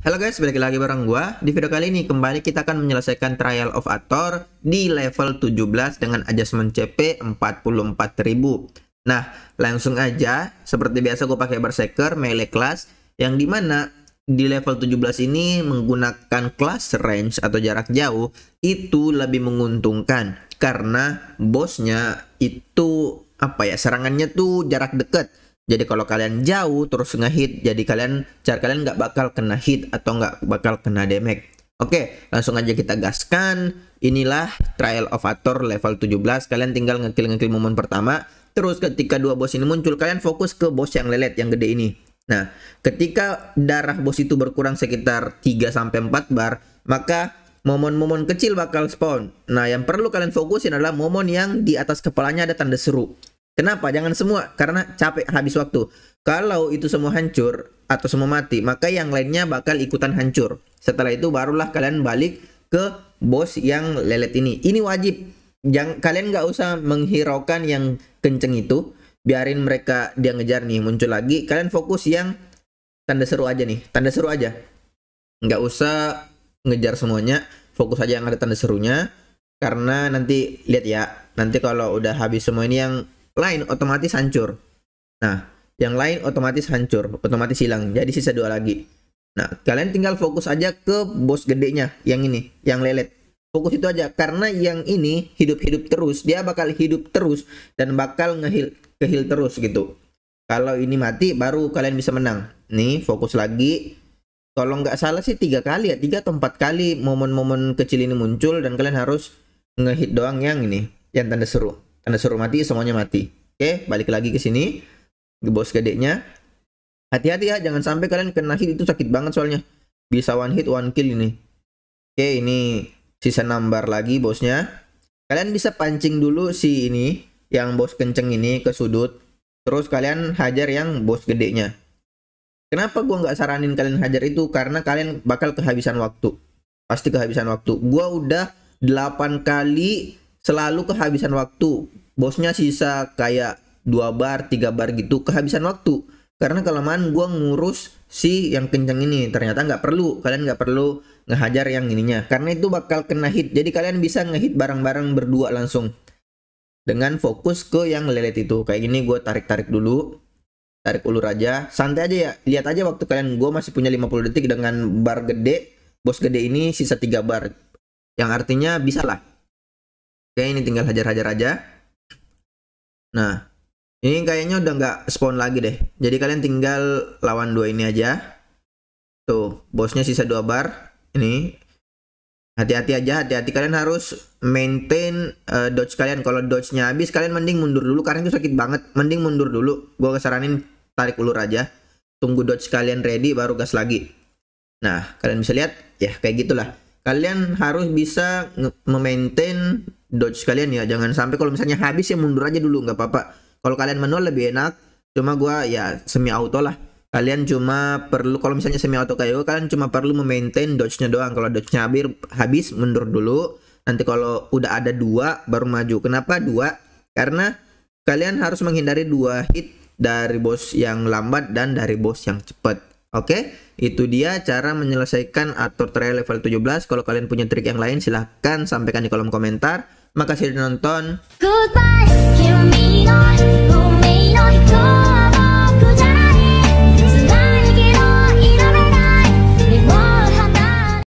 Halo guys, balik lagi bareng gua. Di video kali ini kembali kita akan menyelesaikan Trial of Ator di level 17 dengan adjustment CP 44.000. Nah, langsung aja seperti biasa gue pakai Berserker melee class yang di mana di level 17 ini menggunakan class range atau jarak jauh itu lebih menguntungkan karena bosnya itu apa ya serangannya tuh jarak dekat jadi kalau kalian jauh terus ngehit, jadi kalian cara kalian nggak bakal kena hit atau nggak bakal kena damage. Oke, langsung aja kita gaskan. Inilah Trial of Ator level 17. Kalian tinggal ngekill ngekill momen pertama. Terus ketika dua bos ini muncul, kalian fokus ke bos yang lelet yang gede ini. Nah, ketika darah bos itu berkurang sekitar 3 sampai 4 bar, maka momen-momen kecil bakal spawn. Nah, yang perlu kalian fokusin adalah momen yang di atas kepalanya ada tanda seru. Kenapa? Jangan semua karena capek habis waktu. Kalau itu semua hancur atau semua mati, maka yang lainnya bakal ikutan hancur. Setelah itu barulah kalian balik ke bos yang lelet ini. Ini wajib. Jangan kalian nggak usah menghiraukan yang kenceng itu. Biarin mereka dia ngejar nih muncul lagi. Kalian fokus yang tanda seru aja nih. Tanda seru aja. Nggak usah ngejar semuanya. Fokus aja yang ada tanda serunya. Karena nanti lihat ya. Nanti kalau udah habis semua ini yang lain otomatis hancur. Nah, yang lain otomatis hancur, otomatis hilang. Jadi sisa dua lagi. Nah, kalian tinggal fokus aja ke bos gedenya yang ini, yang lelet. Fokus itu aja karena yang ini hidup-hidup terus, dia bakal hidup terus dan bakal ngehil kehil terus gitu. Kalau ini mati baru kalian bisa menang. Nih, fokus lagi. Kalau nggak salah sih tiga kali ya, tiga atau empat kali momen-momen kecil ini muncul dan kalian harus ngehit doang yang ini, yang tanda seru. Tanda suruh mati, semuanya mati. Oke, balik lagi ke sini. Ke bos gedenya. Hati-hati ya, jangan sampai kalian kena hit itu sakit banget soalnya. Bisa one hit, one kill ini. Oke, ini sisa nambar lagi bosnya. Kalian bisa pancing dulu si ini, yang bos kenceng ini ke sudut. Terus kalian hajar yang bos gedenya. Kenapa gua nggak saranin kalian hajar itu? Karena kalian bakal kehabisan waktu. Pasti kehabisan waktu. Gua udah 8 kali selalu kehabisan waktu. Bosnya sisa kayak dua bar, tiga bar gitu kehabisan waktu. Karena kelamaan gue ngurus si yang kenceng ini ternyata nggak perlu. Kalian nggak perlu ngehajar yang ininya. Karena itu bakal kena hit. Jadi kalian bisa ngehit bareng-bareng berdua langsung. Dengan fokus ke yang lelet itu. Kayak gini gue tarik-tarik dulu. Tarik ulur aja. Santai aja ya. Lihat aja waktu kalian. Gue masih punya 50 detik dengan bar gede. Bos gede ini sisa 3 bar. Yang artinya bisa lah Oke, ini tinggal hajar-hajar aja. Nah, ini kayaknya udah nggak spawn lagi deh. Jadi kalian tinggal lawan dua ini aja. Tuh, bosnya sisa dua bar. Ini hati-hati aja, hati-hati kalian harus maintain uh, dodge kalian. Kalau dodge-nya habis, kalian mending mundur dulu karena itu sakit banget. Mending mundur dulu. Gua kesaranin tarik ulur aja. Tunggu dodge kalian ready baru gas lagi. Nah, kalian bisa lihat ya kayak gitulah. Kalian harus bisa memaintain dodge kalian ya jangan sampai kalau misalnya habis ya mundur aja dulu nggak apa-apa. Kalau kalian manual lebih enak cuma gua ya semi auto lah. Kalian cuma perlu kalau misalnya semi auto kayak gue kalian cuma perlu memaintain dodge-nya doang. Kalau dodge-nya habis habis mundur dulu. Nanti kalau udah ada dua baru maju. Kenapa dua? Karena kalian harus menghindari dua hit dari bos yang lambat dan dari bos yang cepat. Oke, itu dia cara menyelesaikan atur trial level 17. Kalau kalian punya trik yang lain silahkan sampaikan di kolom komentar. Makasih sudah nonton. Goodbye,